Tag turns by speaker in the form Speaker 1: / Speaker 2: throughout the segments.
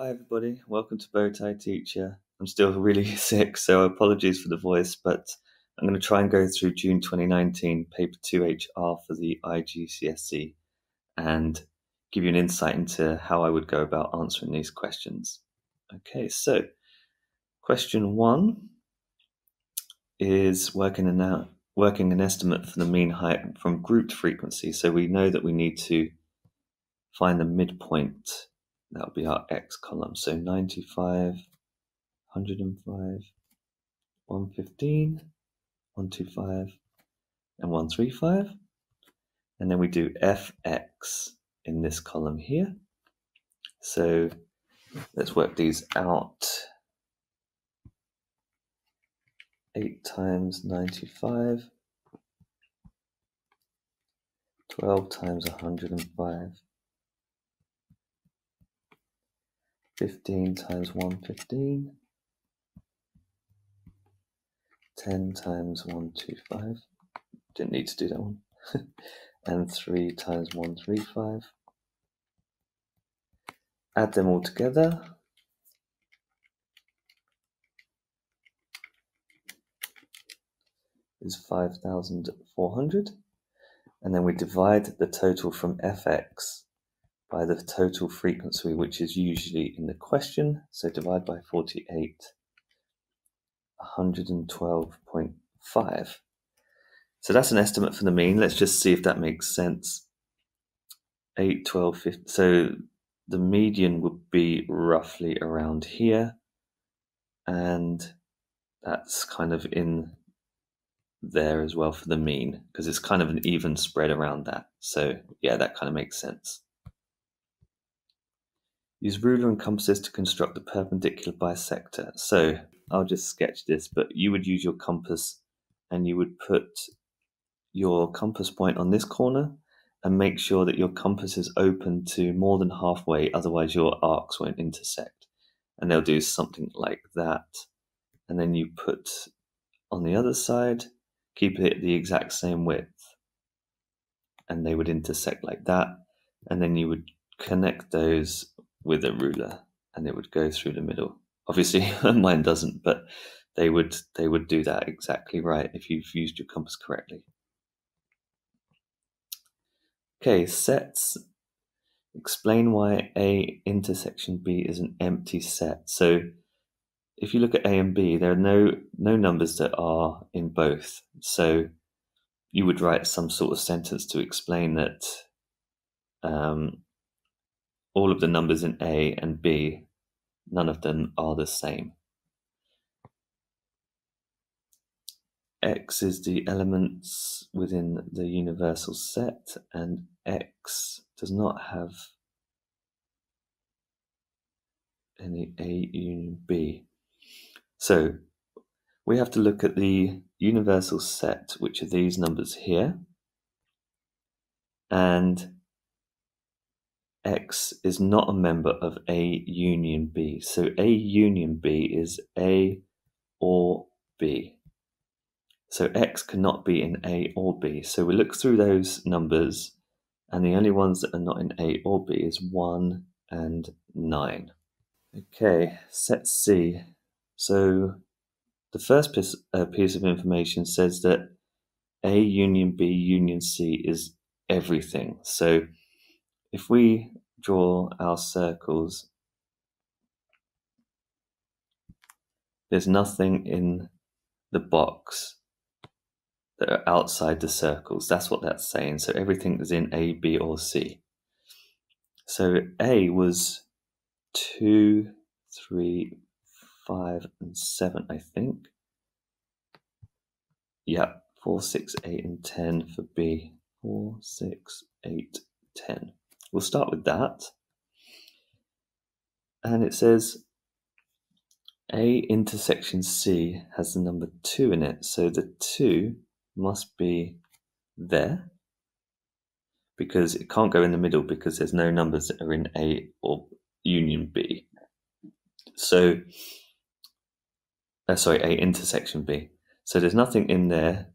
Speaker 1: Hi, everybody. Welcome to Bowtie Teacher. I'm still really sick, so apologies for the voice, but I'm going to try and go through June 2019 paper 2HR for the IGCSE and give you an insight into how I would go about answering these questions. Okay, so question one is working an, out, working an estimate for the mean height from grouped frequency. So we know that we need to find the midpoint that will be our x column. So 95, 105, 115, 125, and 135. And then we do fx in this column here. So let's work these out. 8 times 95, 12 times 105. 15 times 115, 10 times 125, didn't need to do that one, and 3 times 135. Add them all together. is 5,400 and then we divide the total from fx by the total frequency, which is usually in the question. So divide by 48, 112.5. So that's an estimate for the mean. Let's just see if that makes sense. 8, 12, 15. So the median would be roughly around here. And that's kind of in there as well for the mean because it's kind of an even spread around that. So yeah, that kind of makes sense. Use ruler and compasses to construct the perpendicular bisector. So I'll just sketch this, but you would use your compass and you would put your compass point on this corner and make sure that your compass is open to more than halfway, otherwise your arcs won't intersect. And they'll do something like that. And then you put on the other side, keep it the exact same width. And they would intersect like that. And then you would connect those with a ruler and it would go through the middle. Obviously, mine doesn't, but they would they would do that exactly right if you've used your compass correctly. Okay, sets. Explain why A intersection B is an empty set. So if you look at A and B, there are no no numbers that are in both. So you would write some sort of sentence to explain that um, all of the numbers in A and B, none of them are the same. X is the elements within the universal set, and X does not have any A union B. So we have to look at the universal set, which are these numbers here, and X is not a member of A union B. So A union B is A or B. So X cannot be in A or B. So we look through those numbers and the only ones that are not in A or B is 1 and 9. Okay, set C. So the first piece, uh, piece of information says that A union B union C is everything. So if we draw our circles, there's nothing in the box that are outside the circles. That's what that's saying. So everything is in A, B, or C. So A was 2, 3, 5, and 7, I think. Yep, 4, 6, 8, and 10 for B. 4, 6, 8, 10. We'll start with that. And it says A intersection C has the number 2 in it. So the 2 must be there because it can't go in the middle because there's no numbers that are in A or union B. So, uh, sorry, A intersection B. So there's nothing in there,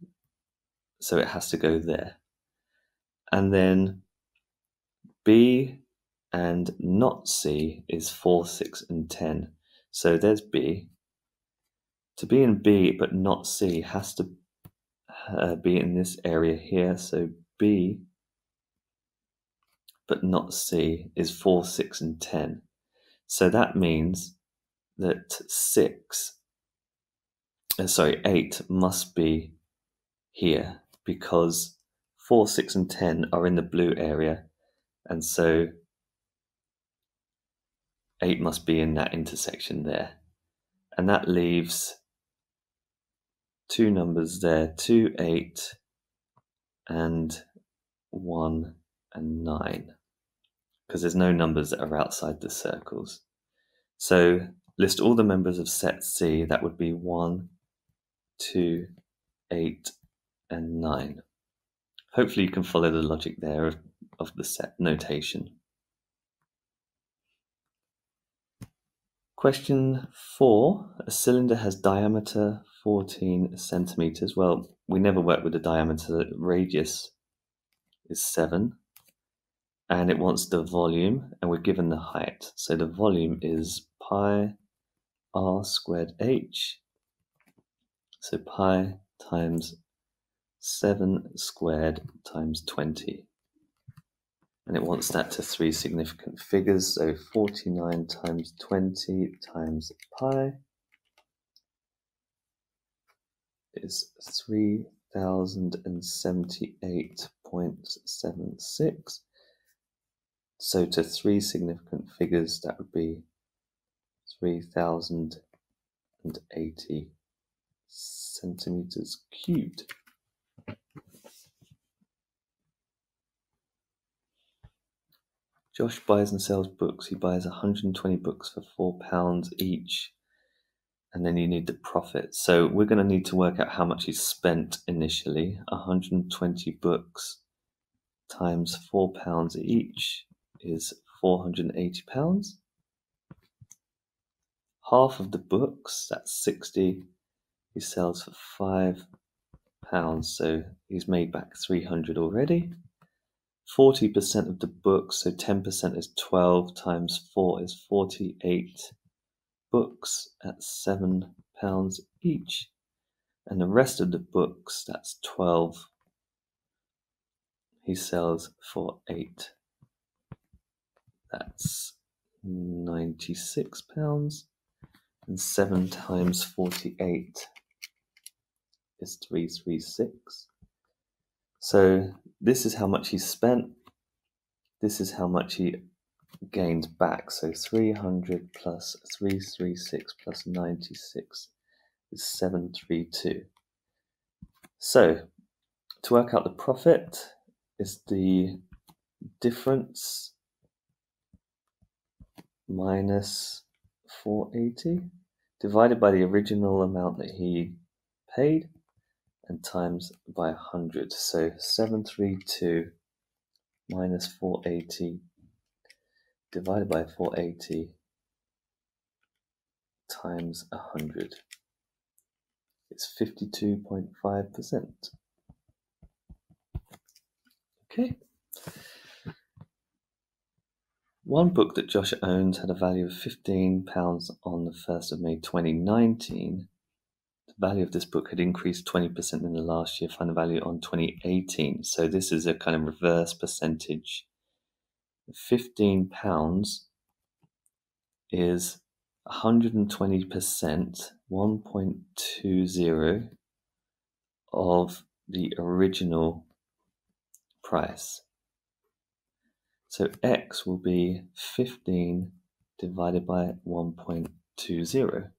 Speaker 1: so it has to go there. And then B and not C is 4, 6, and 10. So there's B. To be in B but not C has to uh, be in this area here. So B but not C is 4, 6, and 10. So that means that 6, uh, sorry, 8 must be here because 4, 6, and 10 are in the blue area. And so 8 must be in that intersection there. And that leaves two numbers there 2, 8, and 1 and 9 because there's no numbers that are outside the circles. So list all the members of set C, that would be 1, 2, 8, and 9. Hopefully you can follow the logic there of, the set notation. Question 4. A cylinder has diameter 14 centimeters. Well, we never work with the diameter. Radius is 7 and it wants the volume and we're given the height. So the volume is pi r squared h. So pi times 7 squared times 20. And it wants that to three significant figures. So 49 times 20 times pi is 3078.76. So to three significant figures, that would be 3080 centimeters cubed. Josh buys and sells books. He buys 120 books for four pounds each, and then you need the profit. So we're going to need to work out how much he spent initially. 120 books times four pounds each is 480 pounds. Half of the books, that's 60, he sells for five pounds, so he's made back 300 already. 40% of the books, so 10% is 12 times 4 is 48 books at 7 pounds each. And the rest of the books, that's 12, he sells for 8 that's 96 pounds and 7 times 48 is 336 so this is how much he spent. This is how much he gained back. So 300 plus 336 plus 96 is 732 so to work out the profit is the difference minus 480 divided by the original amount that he paid and times by 100. So 732 minus 480 divided by 480 times 100. It's 52.5%. Okay. One book that Josh owns had a value of £15 on the 1st of May 2019. Value of this book had increased 20% in the last year, find the value on 2018. So this is a kind of reverse percentage. £15 is 120%, 1.20 of the original price. So x will be 15 divided by 1.20.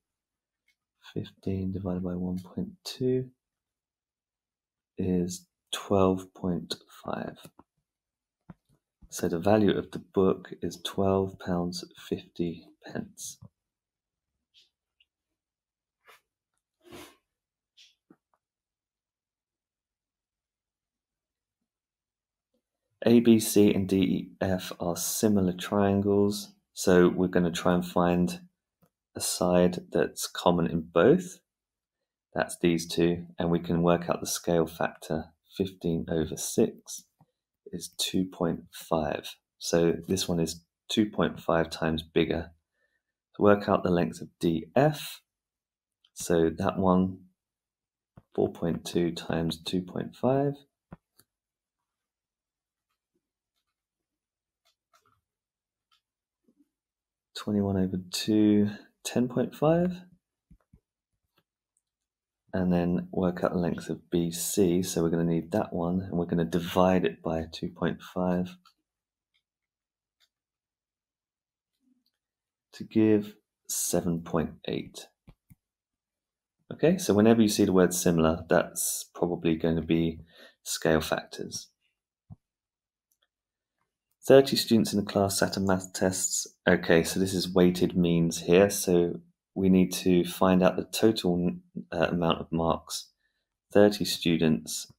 Speaker 1: 15 divided by 1.2 is 12.5. So the value of the book is £12.50 pence. A, B, C, and D, E, F are similar triangles, so we're going to try and find a side that's common in both. That's these two, and we can work out the scale factor. 15 over 6 is 2.5. So this one is 2.5 times bigger. To work out the length of DF, so that one, 4.2 times 2.5, Twenty-one over two, 10.5 and then work out the length of BC. So we're going to need that one, and we're going to divide it by 2.5 to give 7.8. Okay, so whenever you see the word similar, that's probably going to be scale factors. 30 students in the class sat a math tests. Okay, so this is weighted means here. So we need to find out the total uh, amount of marks. 30 students,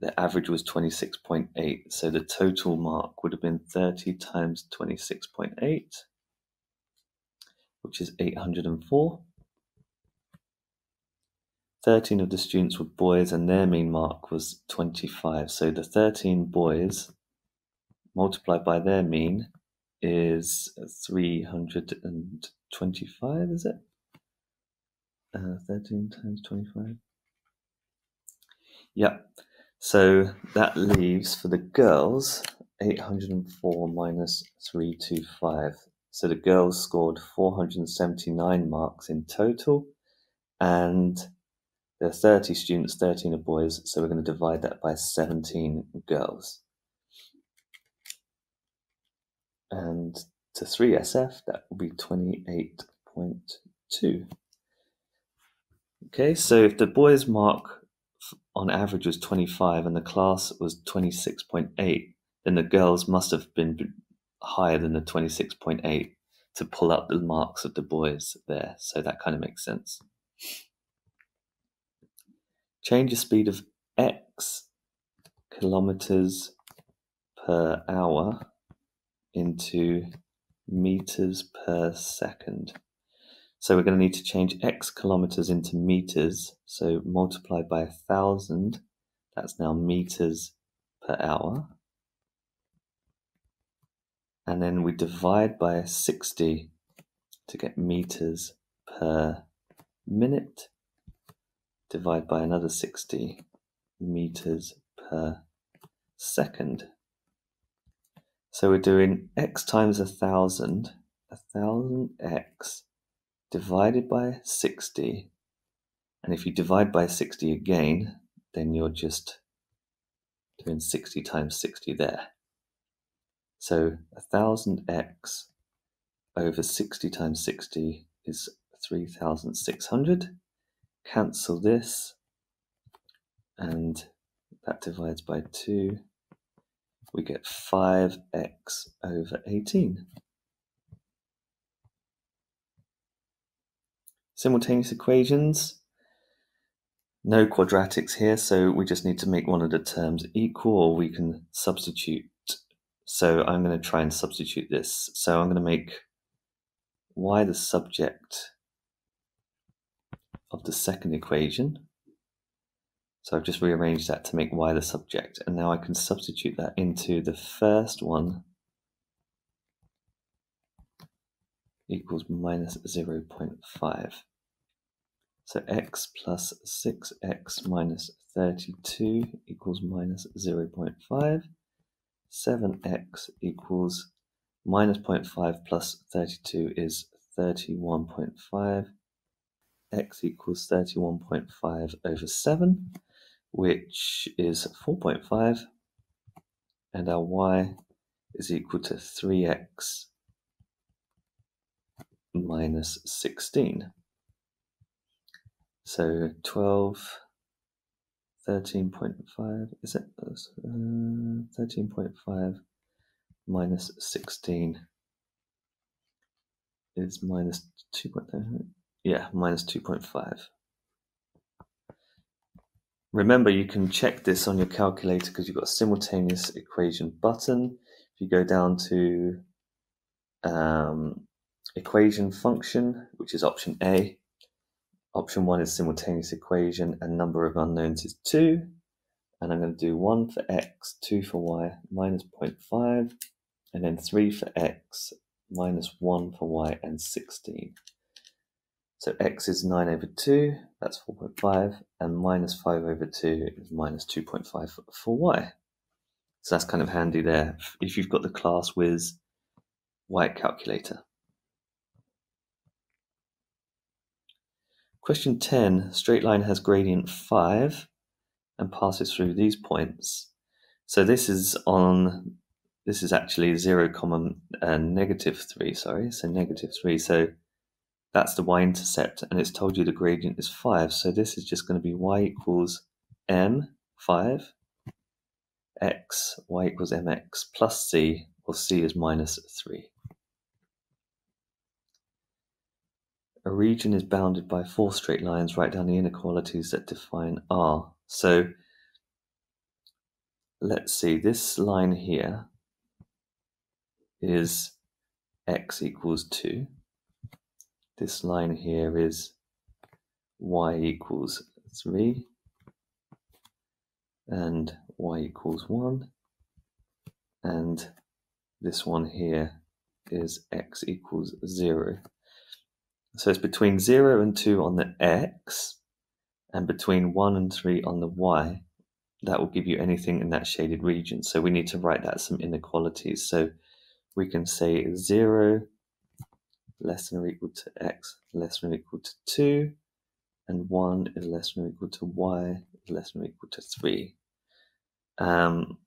Speaker 1: the average was 26.8. So the total mark would have been 30 times 26.8, which is 804. 13 of the students were boys and their mean mark was 25. So the 13 boys multiplied by their mean is 325, is it? Uh, 13 times 25. Yeah, so that leaves for the girls 804 minus 325. So the girls scored 479 marks in total, and there are 30 students, 13 are boys, so we're going to divide that by 17 girls. And to 3SF, that will be 28.2. Okay, so if the boys' mark on average was 25 and the class was 26.8, then the girls must have been higher than the 26.8 to pull up the marks of the boys there. So that kind of makes sense. Change the speed of x kilometers per hour into meters per second. So we're going to need to change x kilometers into meters. So multiplied by a thousand, that's now meters per hour. And then we divide by 60 to get meters per minute. Divide by another 60 meters per second. So we're doing x times a thousand, a thousand x divided by 60. And if you divide by 60 again, then you're just doing 60 times 60 there. So a thousand x over 60 times 60 is 3,600. Cancel this, and that divides by 2 we get 5x over 18. Simultaneous equations. No quadratics here, so we just need to make one of the terms equal, or we can substitute. So I'm going to try and substitute this. So I'm going to make y the subject of the second equation. So I've just rearranged that to make y the subject, and now I can substitute that into the first one equals minus 0.5. So x plus 6x minus 32 equals minus 0.5. 7x equals minus 0.5 plus 32 is 31.5. x equals 31.5 over 7 which is 4.5, and our y is equal to 3x minus 16. So 12, 13.5, is it? Uh, 13.5 minus 16 is minus 2.5. Yeah, minus 2.5. Remember, you can check this on your calculator because you've got a simultaneous equation button. If you go down to um, equation function, which is option A, option one is simultaneous equation and number of unknowns is two. And I'm going to do one for x, two for y, minus 0.5 and then 3 for x, minus 1 for y, and 16. So x is 9 over 2, that's 4.5, and minus 5 over 2 is minus 2.5 for y. So that's kind of handy there if you've got the ClassWiz white calculator. Question 10, straight line has gradient 5 and passes through these points. So this is on, this is actually 0, comma, uh, negative 3, sorry, so negative 3. So that's the y-intercept, and it's told you the gradient is 5. So this is just going to be y equals m, 5, x, y equals mx, plus c, or c is minus 3. A region is bounded by four straight lines. Write down the inequalities that define R. So let's see, this line here is x equals 2. This line here is y equals 3 and y equals 1 and this one here is x equals 0. So it's between 0 and 2 on the x and between 1 and 3 on the y. That will give you anything in that shaded region. So we need to write that some inequalities. So we can say 0 less than or equal to x less than or equal to 2 and 1 is less than or equal to y is less than or equal to 3. Um,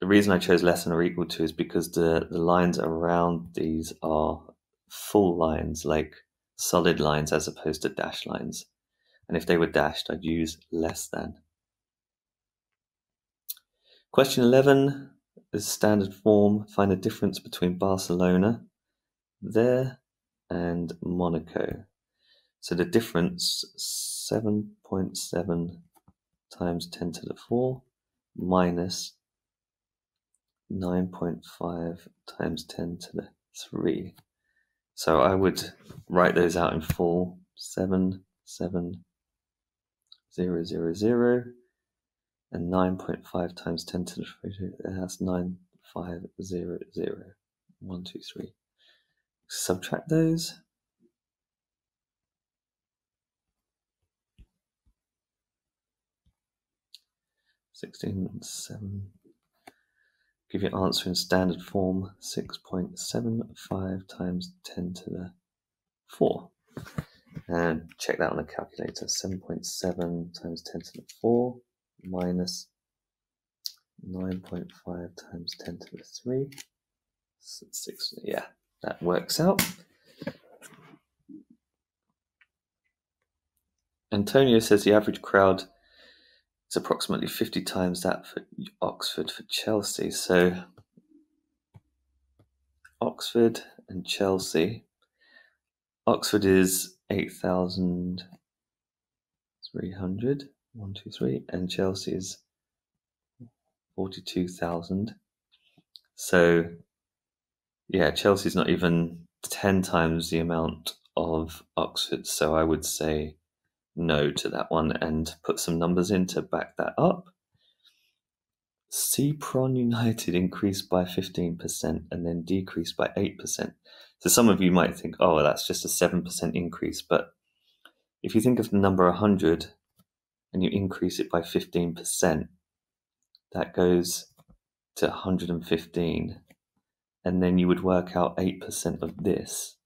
Speaker 1: the reason I chose less than or equal to is because the, the lines around these are full lines, like solid lines as opposed to dashed lines. And if they were dashed, I'd use less than. Question 11 is standard form. Find the difference between Barcelona there and Monaco. So the difference 7.7 times 10 to the 4 minus 9.5 times 10 to the 3. So I would write those out in full. 7, 7, 0, 0, 0, and 9.5 times 10 to the 3, that's 9, 5, 0, 0. 1, 2, 3. Subtract those. Sixteen seven. Give your answer in standard form, 6.75 times 10 to the 4. And check that on a calculator, 7.7 times 10 to the 4 minus 9.5 times 10 to the 3. Six, yeah, that works out. Antonio says the average crowd is approximately 50 times that for Oxford for Chelsea. So Oxford and Chelsea. Oxford is 8,300. 1, 2, 3. And Chelsea is 42,000. So, yeah, Chelsea's not even 10 times the amount of Oxford. So I would say no to that one and put some numbers in to back that up. CPRON United increased by 15% and then decreased by 8%. So some of you might think, oh, that's just a 7% increase. But if you think of the number 100 and you increase it by 15%, that goes to 115. And then you would work out 8% of this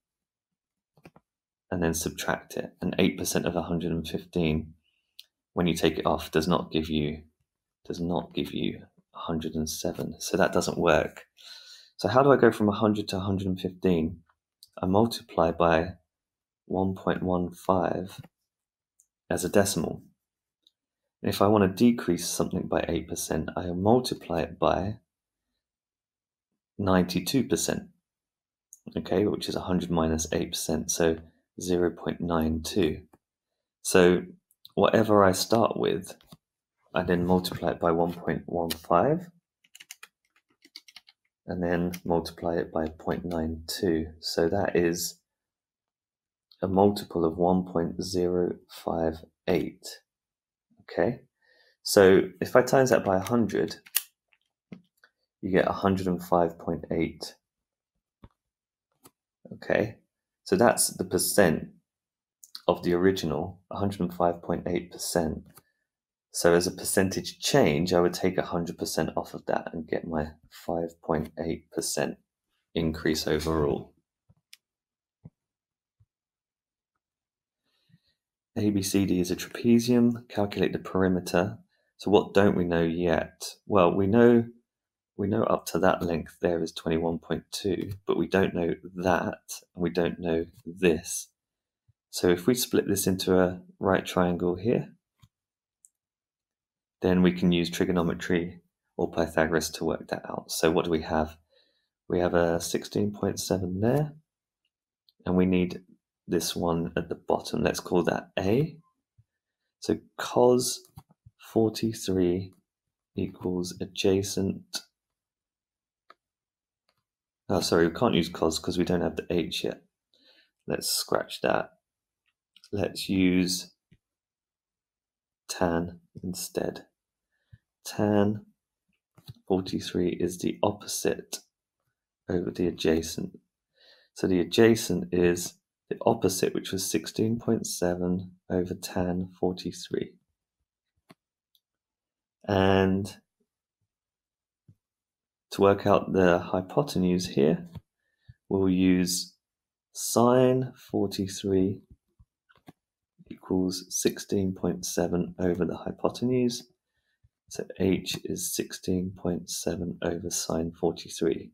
Speaker 1: and then subtract it. And 8% of 115, when you take it off, does not give you does not give you 107. So that doesn't work. So how do I go from 100 to 115? I multiply by 1.15 as a decimal. And if I want to decrease something by 8%, I multiply it by 92%, okay, which is 100 minus 8%. So 0.92. So whatever I start with, I then multiply it by 1.15 and then multiply it by 0.92. So that is a multiple of 1.058. Okay, so if I times that by 100, you get 105.8. Okay, so that's the percent of the original, 105.8%. So as a percentage change, I would take 100% off of that and get my 5.8% increase overall. ABCD is a trapezium. Calculate the perimeter. So what don't we know yet? Well, we know we know up to that length there is 21.2, but we don't know that, and we don't know this. So if we split this into a right triangle here, then we can use trigonometry or Pythagoras to work that out. So what do we have? We have a 16.7 there, and we need this one at the bottom. Let's call that A. So cos 43 equals adjacent. Oh, sorry, we can't use cos because we don't have the h yet. Let's scratch that. Let's use tan instead. Tan 43 is the opposite over the adjacent. So the adjacent is the opposite, which was 16.7 over tan 43. And to work out the hypotenuse here, we'll use sine 43 equals 16.7 over the hypotenuse. So h is 16.7 over sine 43.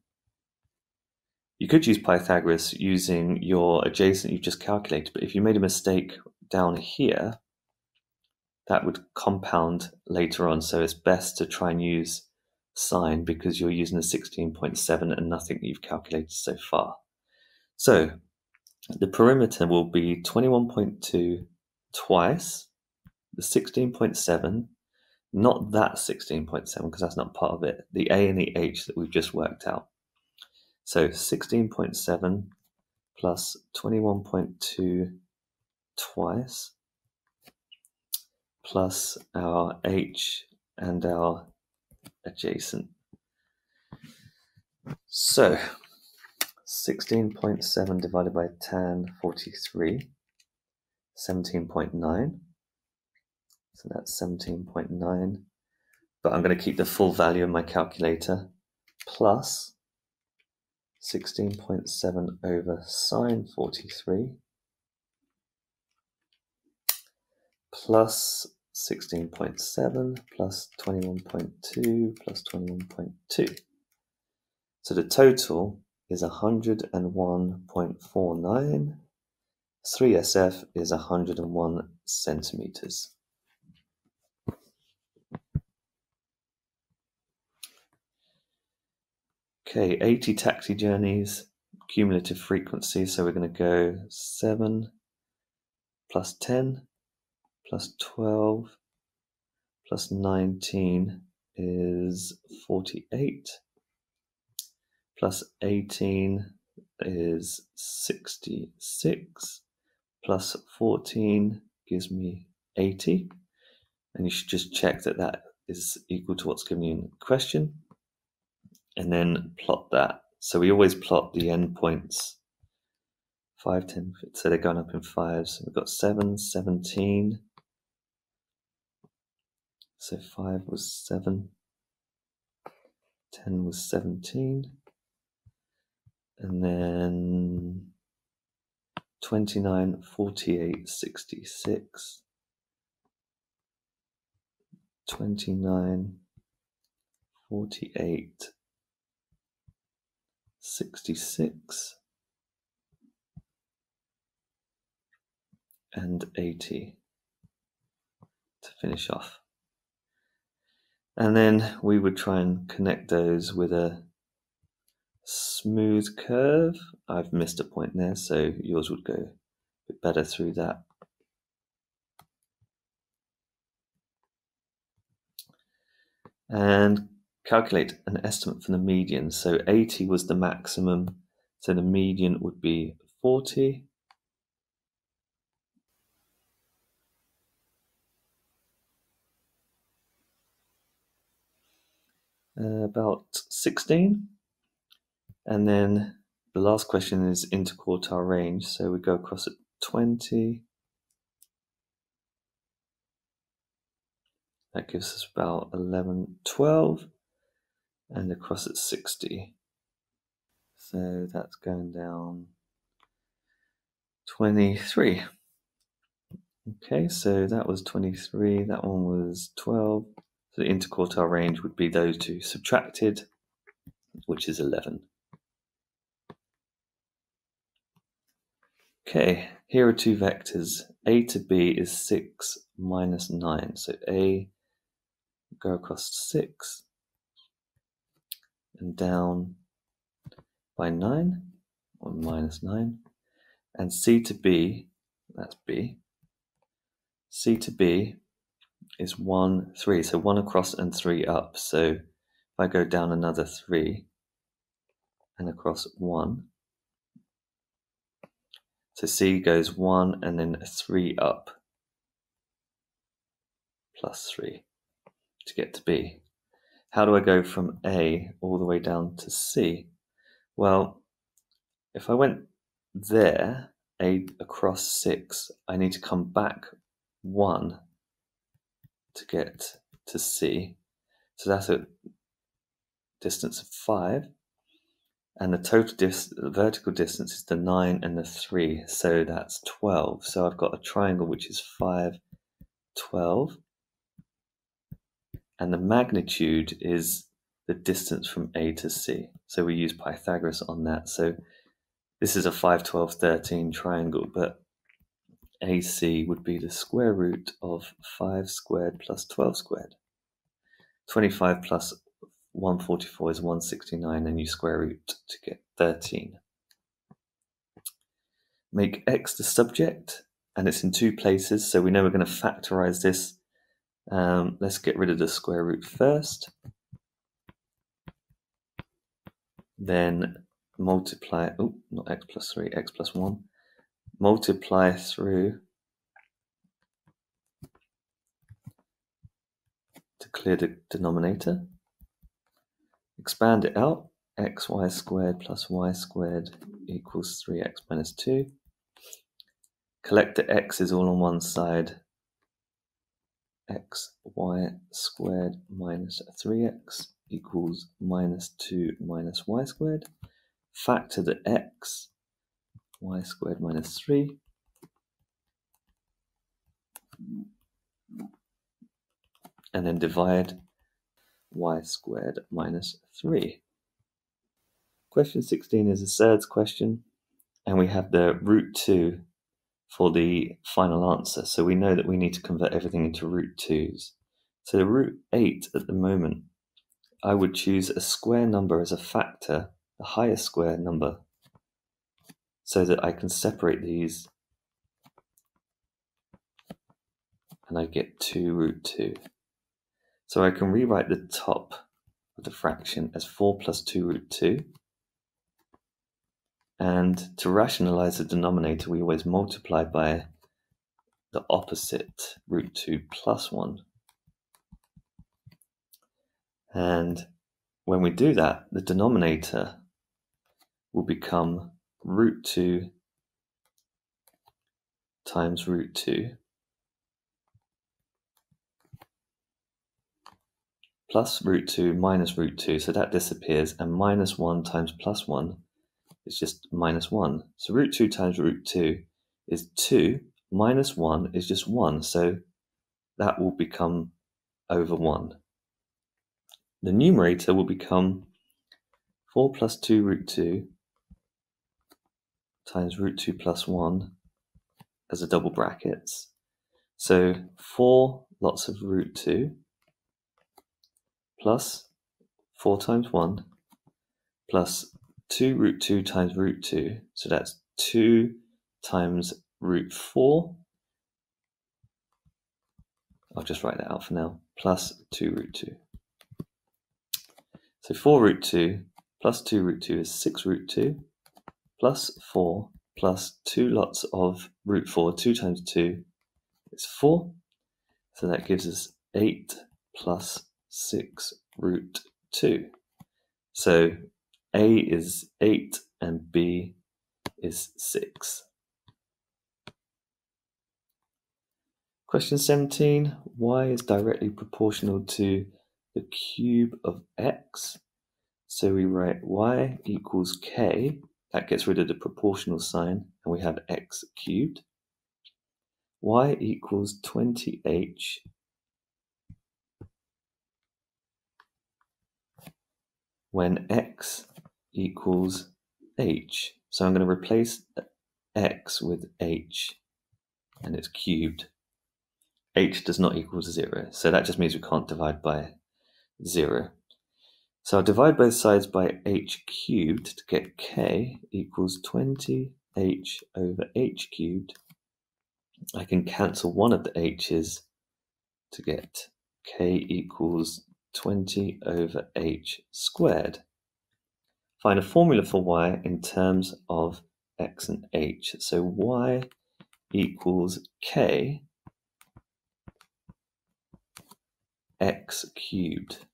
Speaker 1: You could use Pythagoras using your adjacent you've just calculated, but if you made a mistake down here, that would compound later on. So it's best to try and use sine because you're using a 16.7 and nothing you've calculated so far. So the perimeter will be 21.2 twice the 16.7, not that 16.7 because that's not part of it, the A and the H that we've just worked out. So 16.7 plus 21.2 twice plus our h and our adjacent. So 16.7 divided by tan 43, 17.9. So that's 17.9. But I'm going to keep the full value in my calculator plus 16.7 over sine 43 plus 16.7 plus 21.2 plus 21.2. So the total is 101.49. 3SF is 101 centimeters. Okay, 80 taxi journeys, cumulative frequency. So we're going to go 7 plus 10 plus 12 plus 19 is 48 plus 18 is 66 plus 14 gives me 80 and you should just check that that is equal to what's given you in the question and then plot that. So we always plot the endpoints. 5, 10, so they're going up in fives. We've got 7, 17. So 5 was 7. 10 was 17. And then 29, 48, 66. 29, 48, 66 and 80 to finish off. And then we would try and connect those with a smooth curve. I've missed a point there, so yours would go a bit better through that. And calculate an estimate for the median. So 80 was the maximum, so the median would be 40. Uh, about 16. And then the last question is interquartile range. So we go across at 20. That gives us about 11, 12, and across at 60. So that's going down 23. Okay, so that was 23, that one was 12. So the interquartile range would be those two subtracted, which is 11. Okay, here are two vectors. A to B is 6 minus 9. So A go across 6 and down by 9, or minus 9. And C to B, that's B, C to B is 1, 3. So 1 across and 3 up. So if I go down another 3 and across 1, so C goes 1 and then 3 up plus 3 to get to B. How do I go from A all the way down to C? Well, if I went there, A across 6, I need to come back 1 to get to C. So that's a distance of 5. And the total dis- the vertical distance is the 9 and the 3. So that's 12. So I've got a triangle which is 5, 12. And the magnitude is the distance from A to C. So we use Pythagoras on that. So this is a 5, 12, 13 triangle, but AC would be the square root of 5 squared plus 12 squared. 25 plus 144 is 169, and you square root to get 13. Make x the subject, and it's in two places, so we know we're going to factorize this. Um, let's get rid of the square root first. Then multiply, oh, not x plus 3, x plus 1 multiply through to clear the denominator. Expand it out, xy squared plus y squared equals 3x minus 2. Collect the x's all on one side. x y squared minus 3x equals minus 2 minus y squared. Factor the x y squared minus 3 and then divide y squared minus 3. Question 16 is a surds question and we have the root 2 for the final answer. So we know that we need to convert everything into root 2's. So the root 8 at the moment, I would choose a square number as a factor, the highest square number so that I can separate these and I get 2 root 2. So I can rewrite the top of the fraction as 4 plus 2 root 2. And to rationalize the denominator, we always multiply by the opposite, root 2 plus 1. And when we do that, the denominator will become root 2 times root 2 plus root 2 minus root 2, so that disappears, and minus 1 times plus 1 is just minus 1. So root 2 times root 2 is 2, minus 1 is just 1, so that will become over 1. The numerator will become 4 plus 2 root 2 times root 2 plus 1 as a double brackets. So 4 lots of root 2 plus 4 times 1 plus 2 root 2 times root 2. So that's 2 times root 4. I'll just write that out for now. Plus 2 root 2. So 4 root 2 plus 2 root 2 is 6 root 2 plus 4 plus 2 lots of root 4, 2 times 2 is 4. So that gives us 8 plus 6 root 2. So A is 8 and B is 6. Question 17. Y is directly proportional to the cube of x. So we write y equals k. That gets rid of the proportional sign, and we have x cubed. y equals 20h when x equals h. So I'm going to replace x with h, and it's cubed h does not equal to zero. So that just means we can't divide by zero. So I'll divide both sides by h cubed to get k equals 20h over h cubed. I can cancel one of the h's to get k equals 20 over h squared. Find a formula for y in terms of x and h. So y equals k x cubed.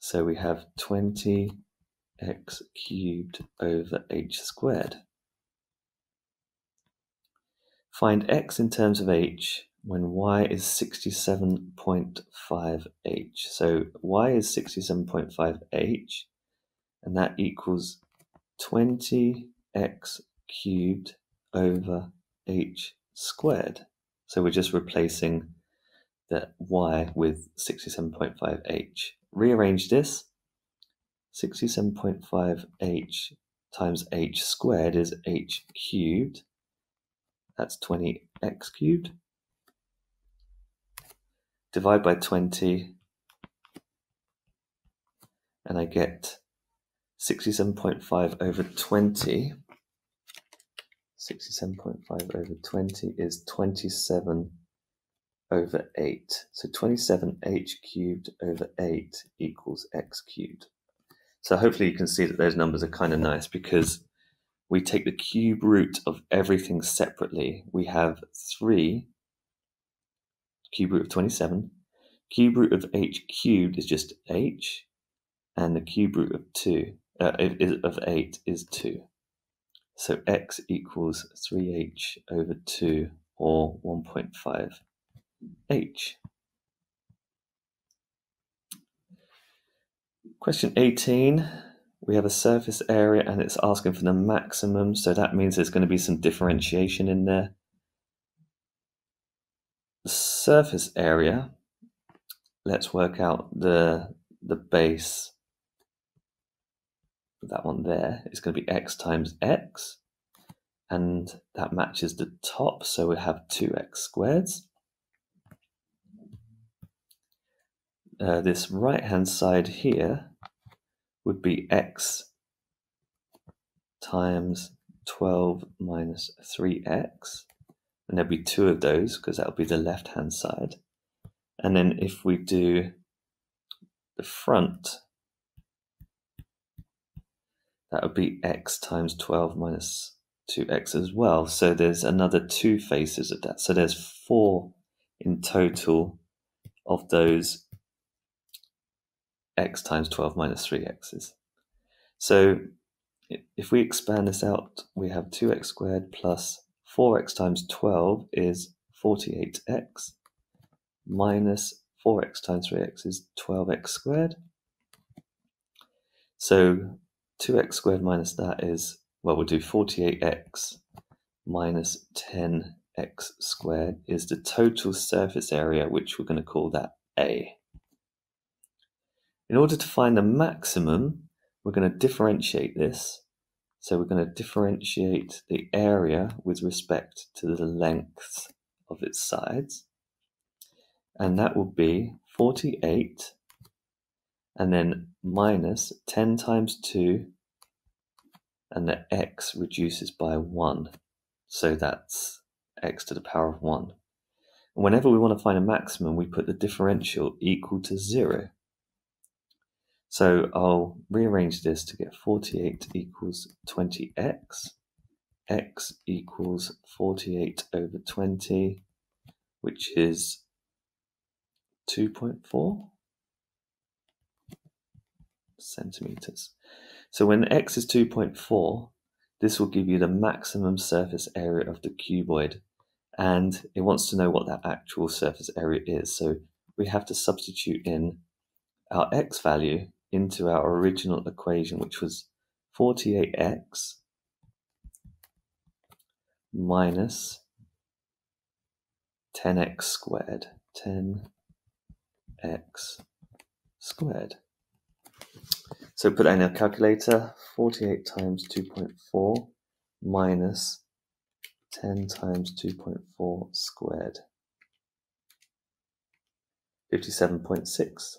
Speaker 1: So we have 20 x cubed over h squared. Find x in terms of h when y is 67.5h. So y is 67.5h, and that equals 20x cubed over h squared. So we're just replacing the y with 67.5h. Rearrange this. 67.5h times h squared is h cubed. That's 20x cubed. Divide by 20 and I get 67.5 over 20. 67.5 over 20 is 27 over 8. So 27h cubed over 8 equals x cubed. So hopefully you can see that those numbers are kind of nice because we take the cube root of everything separately. We have 3 cube root of 27. Cube root of h cubed is just h, and the cube root of 2 uh, of 8 is 2. So x equals 3h over 2 or 1.5 H. Question 18, we have a surface area and it's asking for the maximum, so that means there's going to be some differentiation in there. The surface area, let's work out the, the base, that one there is going to be x times x, and that matches the top, so we have 2x squareds. Uh, this right hand side here would be x times 12 minus 3x. And there'll be two of those because that'll be the left hand side. And then if we do the front, that would be x times 12 minus 2x as well. So there's another two faces of that. So there's four in total of those x times 12 minus 3x's. So if we expand this out, we have 2x squared plus 4x times 12 is 48x minus 4x times 3x is 12x squared. So 2x squared minus that is, well, we'll do 48x minus 10x squared is the total surface area, which we're going to call that A. In order to find the maximum, we're going to differentiate this. So we're going to differentiate the area with respect to the length of its sides. And that will be 48 and then minus 10 times 2 and the x reduces by 1. So that's x to the power of 1. And whenever we want to find a maximum, we put the differential equal to 0. So I'll rearrange this to get 48 equals 20x. x equals 48 over 20, which is 2.4. centimeters. So when x is 2.4, this will give you the maximum surface area of the cuboid. And it wants to know what that actual surface area is. So we have to substitute in our x value into our original equation, which was 48x minus 10x squared. 10x squared. So put that in our calculator, 48 times 2.4 minus 10 times 2.4 squared. 57.6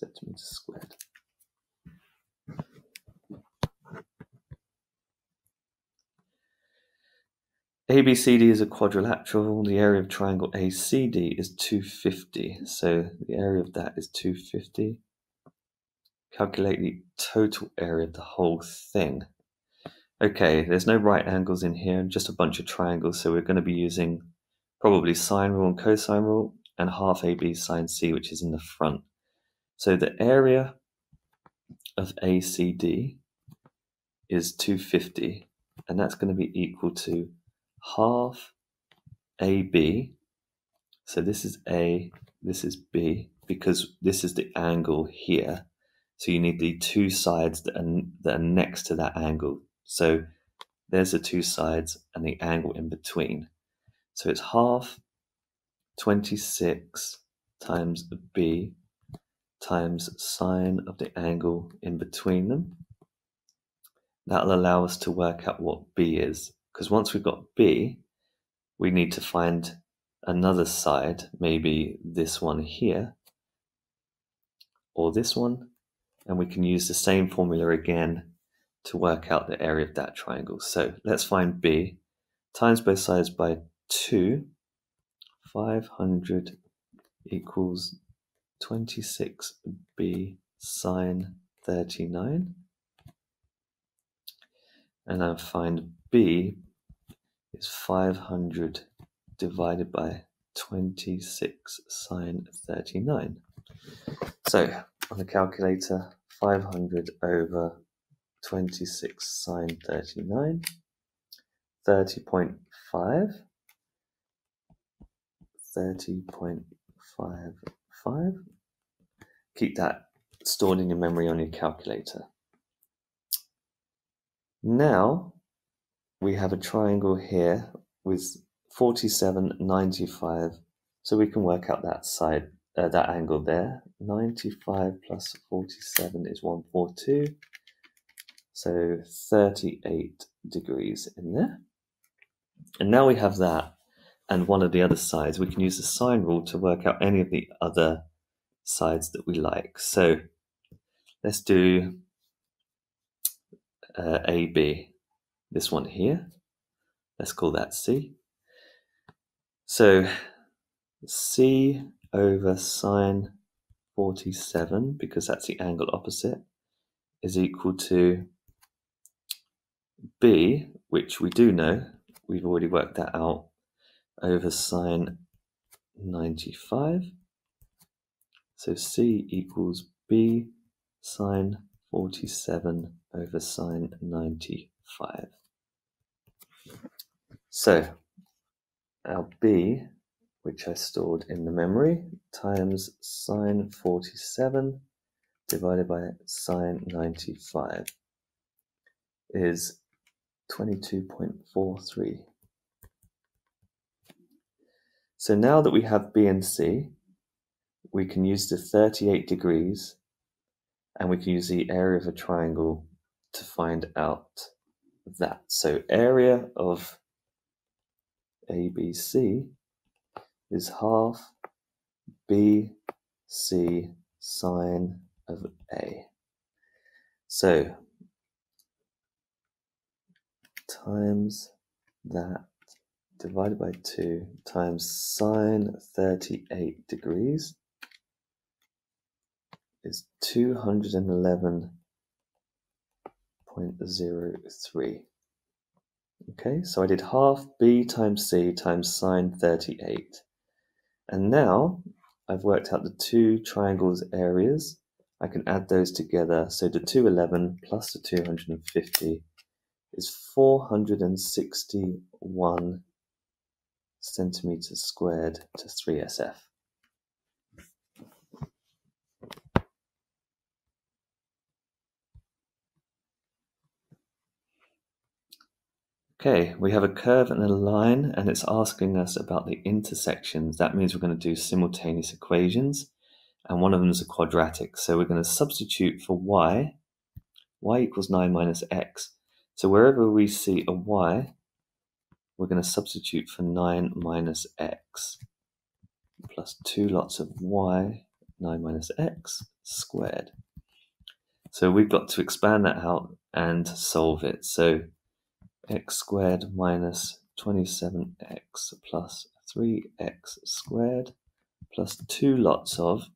Speaker 1: centimeters squared. ABCD is a quadrilateral. The area of triangle ACD is 250. So the area of that is 250. Calculate the total area of the whole thing. Okay, there's no right angles in here, just a bunch of triangles. So we're going to be using probably sine rule and cosine rule and half AB sine C, which is in the front. So the area of ACD is 250, and that's going to be equal to half AB. So this is A, this is B, because this is the angle here. So you need the two sides that are, that are next to that angle. So there's the two sides and the angle in between. So it's half 26 times B times sine of the angle in between them. That'll allow us to work out what B is. Because once we've got B, we need to find another side, maybe this one here, or this one, and we can use the same formula again to work out the area of that triangle. So let's find B, times both sides by 2, 500 equals 26b sine 39. And I find b is 500 divided by 26 sine 39. So on the calculator, 500 over 26 sine 39, 30.5, 30.5, 30.55. Keep that stored in your memory on your calculator. Now we have a triangle here with 47, 95. So we can work out that side, uh, that angle there. 95 plus 47 is 142. So 38 degrees in there. And now we have that and one of the other sides, we can use the sine rule to work out any of the other sides that we like. So let's do uh, AB, this one here. Let's call that C. So C over sine 47, because that's the angle opposite, is equal to B, which we do know, we've already worked that out, over sine 95. So C equals B sine 47 over sine 95. So our B, which I stored in the memory, times sine 47 divided by sine 95 is 22.43. So now that we have B and C, we can use the 38 degrees and we can use the area of a triangle to find out that. So area of ABC is half BC sine of A. So times that divided by 2 times sine 38 degrees is 211.03. Okay, so I did half b times c times sine 38. And now I've worked out the two triangles areas. I can add those together. So the 211 plus the 250 is 461 centimeters squared to 3SF. Okay, we have a curve and a line, and it's asking us about the intersections. That means we're going to do simultaneous equations, and one of them is a quadratic. So we're going to substitute for y, y equals 9 minus x. So wherever we see a y, we're going to substitute for 9 minus x plus 2 lots of y, 9 minus x squared. So we've got to expand that out and solve it. So x squared minus 27x plus 3x squared plus two lots of,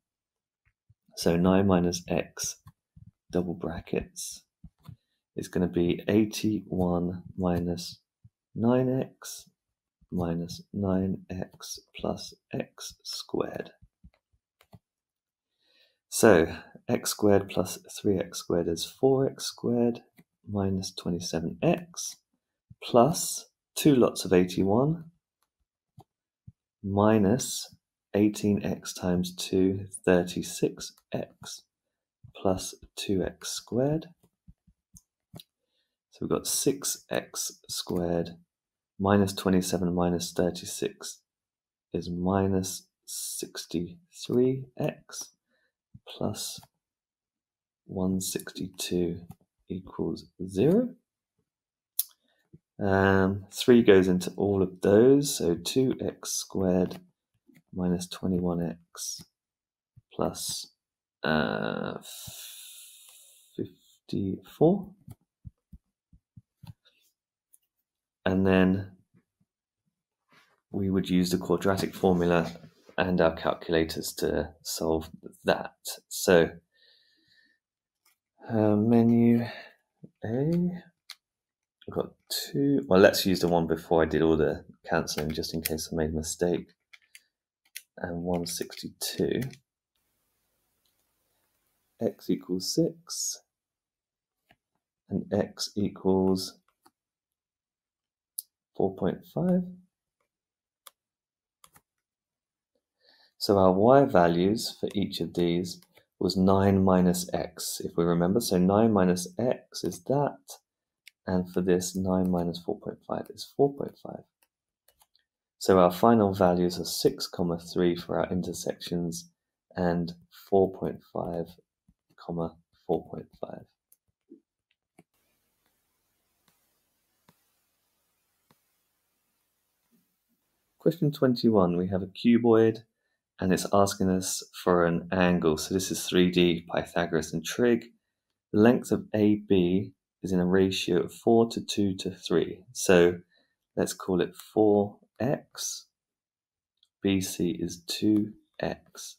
Speaker 1: so 9 minus x double brackets is going to be 81 minus 9x minus 9x plus x squared. So x squared plus 3x squared is 4x squared minus 27x plus two lots of 81 minus 18x times 2 36x plus 2x squared. So we've got 6x squared minus 27 minus 36 is minus 63x plus 162 equals 0. Um, 3 goes into all of those, so 2x squared minus 21x plus uh, 54. And then we would use the quadratic formula and our calculators to solve that. So, uh, menu A. I've got two. Well, let's use the one before I did all the cancelling, just in case I made a mistake. And 162. x equals 6. And x equals 4.5. So our y values for each of these was 9 minus x, if we remember. So 9 minus x is that and for this 9 minus 4.5 is 4.5. So our final values are 6 comma 3 for our intersections and 4.5 comma 4.5. Question 21, we have a cuboid and it's asking us for an angle. So this is 3D, Pythagoras and trig. The length of AB is in a ratio of 4 to 2 to 3. So let's call it 4x. BC is 2x.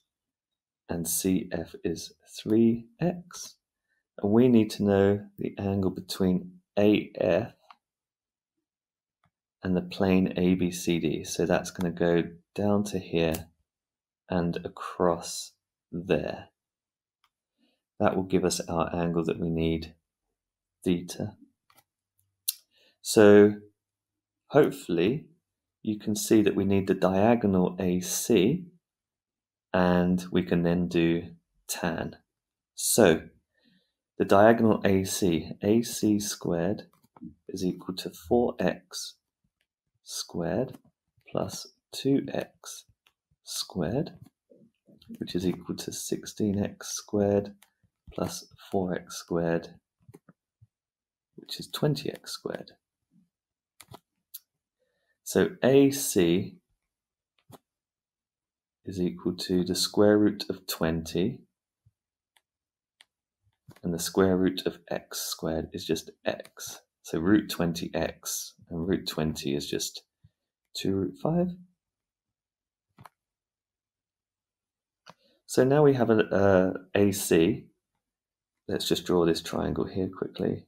Speaker 1: And CF is 3x. And we need to know the angle between AF and the plane ABCD. So that's going to go down to here and across there. That will give us our angle that we need theta. So hopefully you can see that we need the diagonal AC and we can then do tan. So the diagonal AC, AC squared is equal to 4x squared plus 2x squared, which is equal to 16x squared plus 4x squared which is 20x squared. So AC is equal to the square root of 20 and the square root of x squared is just x. So root 20x and root 20 is just 2 root 5. So now we have an uh, AC. Let's just draw this triangle here quickly.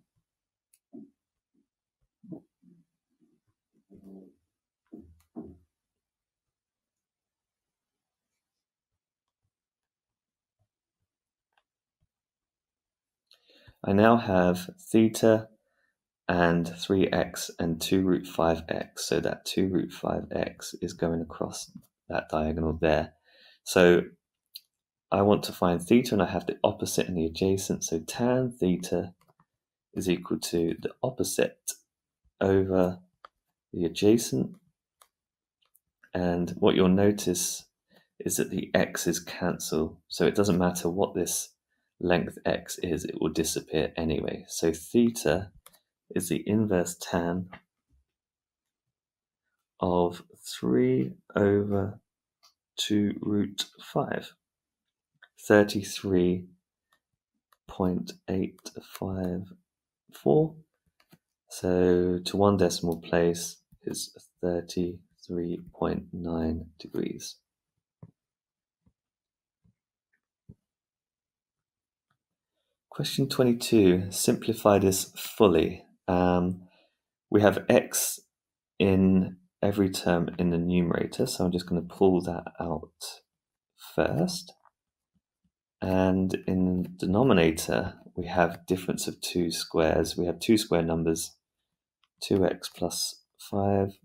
Speaker 1: I now have theta and 3x and 2 root 5x. So that 2 root 5x is going across that diagonal there. So I want to find theta and I have the opposite and the adjacent. So tan theta is equal to the opposite over the adjacent. And what you'll notice is that the x's cancel. So it doesn't matter what this length x is, it will disappear anyway. So theta is the inverse tan of 3 over 2 root 5. 33.854. So to one decimal place is 33.9 degrees. Question 22. Simplify this fully. Um, we have x in every term in the numerator, so I'm just going to pull that out first. And in the denominator, we have difference of two squares. We have two square numbers, 2x plus 5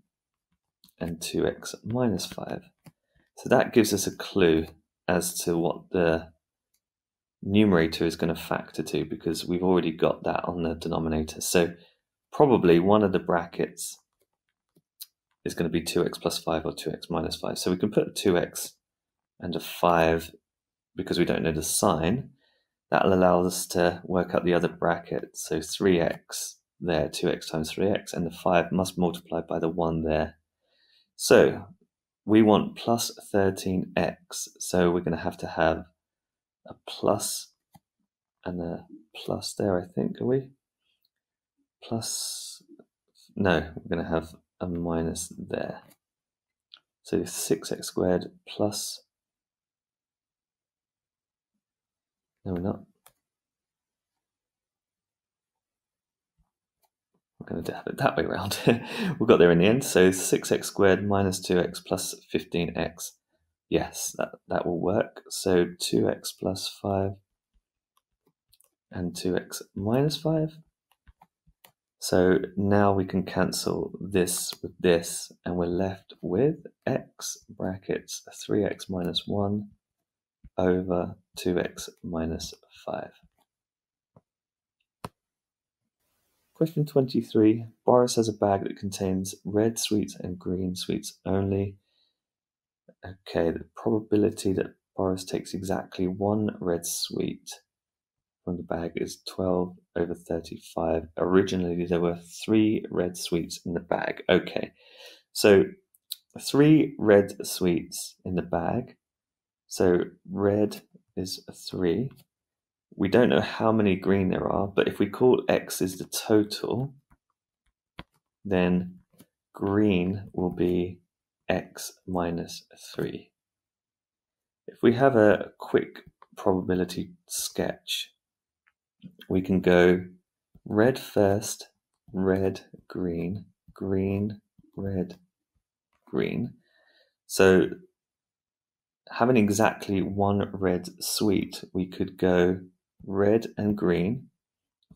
Speaker 1: and 2x minus 5. So that gives us a clue as to what the numerator is going to factor to because we've already got that on the denominator. So probably one of the brackets is going to be 2x plus 5 or 2x minus 5. So we can put a 2x and a 5 because we don't know the sign, that'll allow us to work out the other bracket. So 3x there, 2x times 3x, and the 5 must multiply by the 1 there. So we want plus 13x, so we're going to have to have a plus and a plus there, I think, are we? Plus, no, we're going to have a minus there. So 6x squared plus No, we're not. We're going to have it that way around. we got there in the end. So 6x squared minus 2x plus 15x. Yes, that, that will work. So 2x plus 5 and 2x minus 5. So now we can cancel this with this, and we're left with x brackets 3x minus 1 over 2x minus 5. Question 23. Boris has a bag that contains red sweets and green sweets only. Okay, the probability that Boris takes exactly one red sweet from the bag is 12 over 35. Originally, there were three red sweets in the bag. Okay, so three red sweets in the bag so red is 3. We don't know how many green there are, but if we call x is the total, then green will be x minus 3. If we have a quick probability sketch, we can go red first, red, green, green, red, green. So having exactly one red sweet, we could go red and green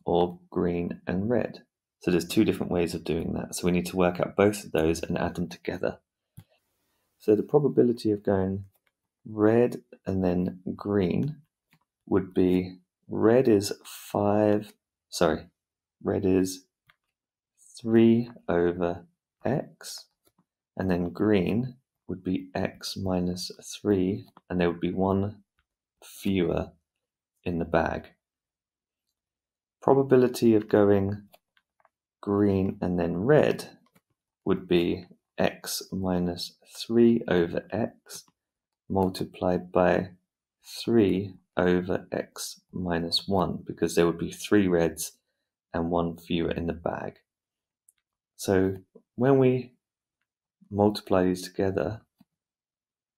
Speaker 1: or green and red. So there's two different ways of doing that. So we need to work out both of those and add them together. So the probability of going red and then green would be red is 5, sorry, red is 3 over x, and then green would be x minus 3, and there would be one fewer in the bag. Probability of going green and then red would be x minus 3 over x multiplied by 3 over x minus 1 because there would be three reds and one fewer in the bag. So when we multiply these together,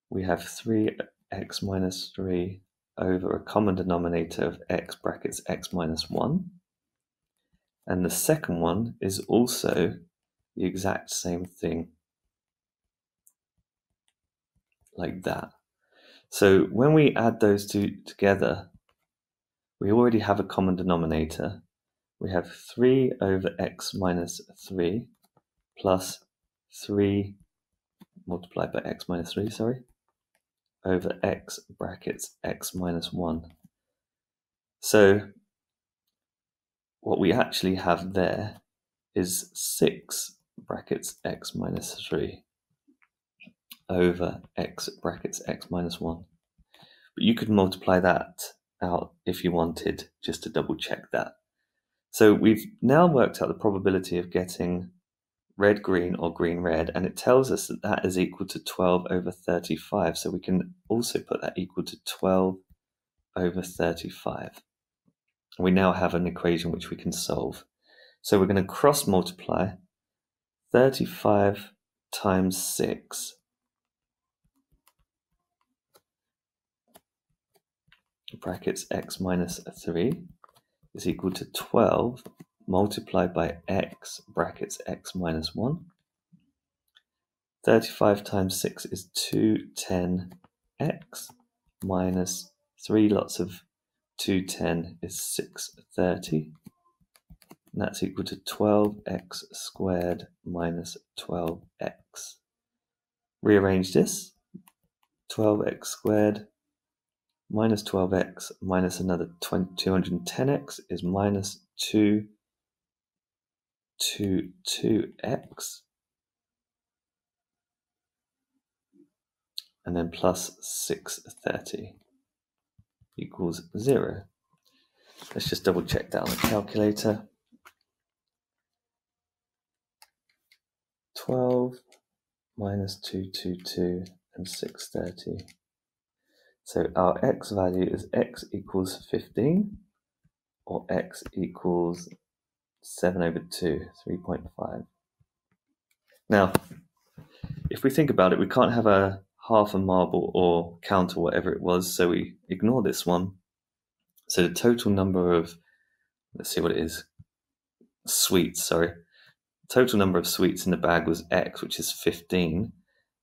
Speaker 1: we have 3x minus 3 over a common denominator of x brackets x minus 1. And the second one is also the exact same thing, like that. So when we add those two together, we already have a common denominator. We have 3 over x minus 3 plus 3 multiplied by x minus 3, sorry, over x brackets x minus 1. So what we actually have there is 6 brackets x minus 3 over x brackets x minus 1. But you could multiply that out if you wanted, just to double check that. So we've now worked out the probability of getting red green or green red, and it tells us that that is equal to 12 over 35. So we can also put that equal to 12 over 35. We now have an equation which we can solve. So we're going to cross multiply 35 times 6 brackets x minus 3 is equal to 12 multiplied by x brackets x minus 1. 35 times 6 is 210x minus 3 lots of 210 is 630. And that's equal to 12x squared minus 12x. Rearrange this. 12x squared minus 12x minus another 210x is minus 2 to 2x and then plus 630 equals 0. Let's just double check that on the calculator. 12 minus 222 and 630 so our x value is x equals 15 or x equals 7 over 2, 3.5. Now, if we think about it, we can't have a half a marble or count or whatever it was, so we ignore this one. So the total number of, let's see what it is, sweets, sorry. Total number of sweets in the bag was x, which is 15,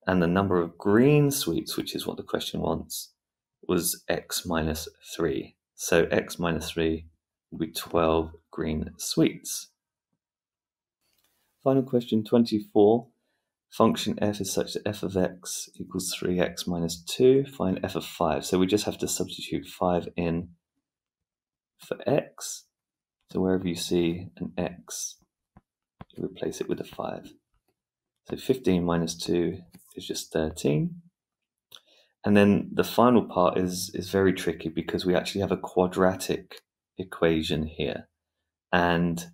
Speaker 1: and the number of green sweets, which is what the question wants, was x minus 3. So x minus 3 would be 12 green sweets. Final question 24. Function f is such that f of x equals 3x minus 2. Find f of 5. So we just have to substitute 5 in for x. So wherever you see an x, you replace it with a 5. So 15 minus 2 is just 13. And then the final part is is very tricky because we actually have a quadratic equation here. And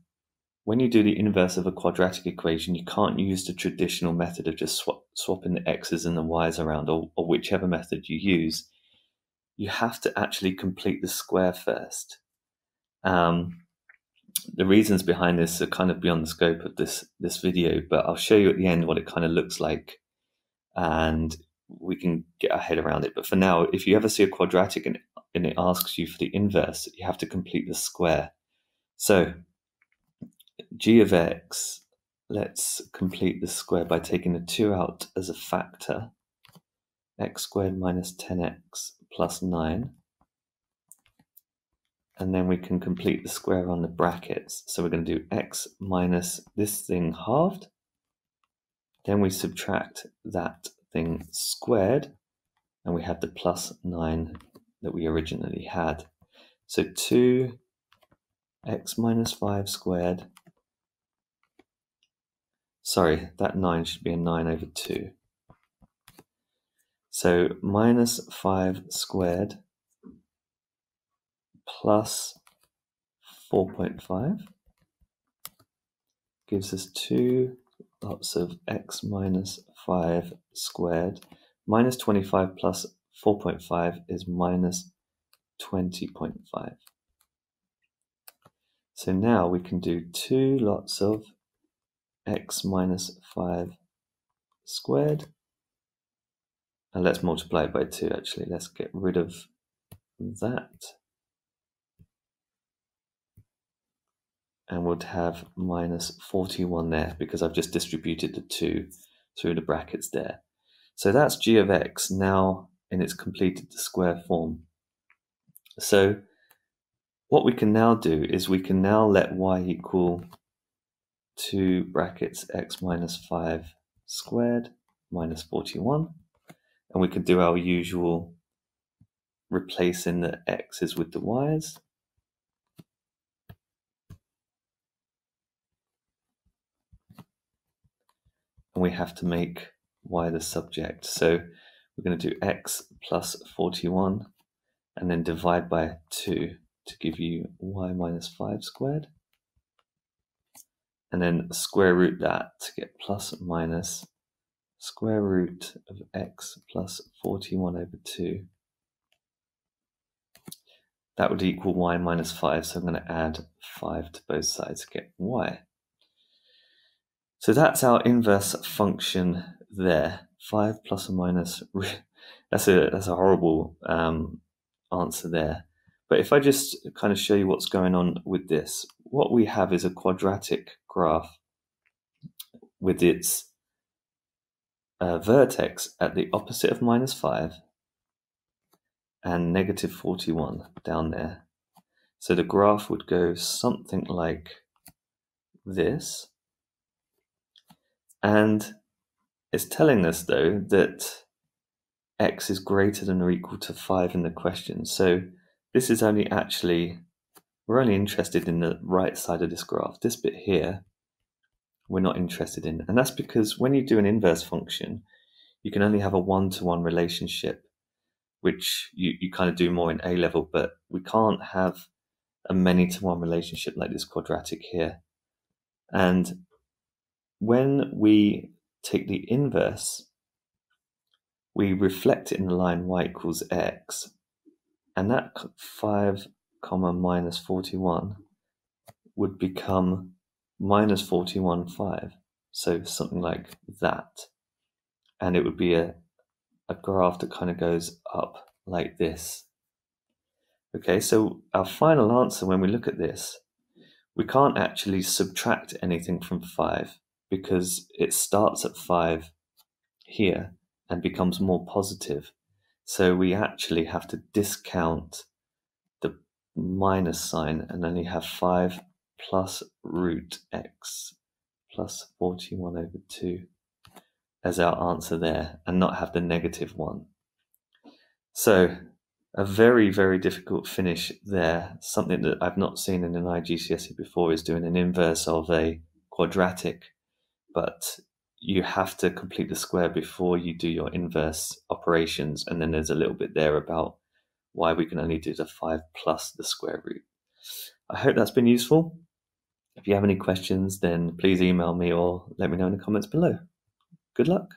Speaker 1: when you do the inverse of a quadratic equation, you can't use the traditional method of just swap, swapping the x's and the y's around, or, or whichever method you use. You have to actually complete the square first. Um, the reasons behind this are kind of beyond the scope of this this video, but I'll show you at the end what it kind of looks like, and we can get our head around it. But for now, if you ever see a quadratic and, and it asks you for the inverse, you have to complete the square. So g of x, let's complete the square by taking the 2 out as a factor. x squared minus 10x plus 9. And then we can complete the square on the brackets. So we're going to do x minus this thing halved. Then we subtract that thing squared, and we have the plus 9 that we originally had. So 2 x minus 5 squared. Sorry, that 9 should be a 9 over 2. So minus 5 squared plus 4.5 gives us 2 lots of x minus 5 squared. Minus 25 plus 4.5 is minus 20.5. So now we can do two lots of x minus 5 squared. And let's multiply it by 2 actually. Let's get rid of that. And we'd have minus 41 there because I've just distributed the 2 through the brackets there. So that's g of x now in its completed square form. So what we can now do is we can now let y equal 2 brackets x minus 5 squared minus 41. And we can do our usual replacing the x's with the y's. And we have to make y the subject. So we're going to do x plus 41 and then divide by 2 to give you y minus 5 squared. And then square root that to get plus minus square root of x plus 41 over 2. That would equal y minus 5, so I'm going to add 5 to both sides to get y. So that's our inverse function there. 5 plus or minus, that's a, that's a horrible um, answer there. But if I just kind of show you what's going on with this, what we have is a quadratic graph with its uh, vertex at the opposite of minus 5 and negative 41 down there. So the graph would go something like this. And it's telling us, though, that x is greater than or equal to 5 in the question. So this is only actually, we're only interested in the right side of this graph. This bit here, we're not interested in. And that's because when you do an inverse function, you can only have a one-to-one relationship, which you, you kind of do more in A level, but we can't have a many-to-one relationship like this quadratic here. And when we take the inverse, we reflect it in the line y equals x, and that 5 comma minus 41 would become minus 41 5 so something like that. And it would be a, a graph that kind of goes up like this. Okay so our final answer when we look at this we can't actually subtract anything from 5 because it starts at 5 here and becomes more positive so we actually have to discount the minus sign and only have 5 plus root x plus 41 over 2 as our answer there and not have the negative one. So a very, very difficult finish there. Something that I've not seen in an IGCSE before is doing an inverse of a quadratic, but you have to complete the square before you do your inverse operations. And then there's a little bit there about why we can only do the 5 plus the square root. I hope that's been useful. If you have any questions, then please email me or let me know in the comments below. Good luck.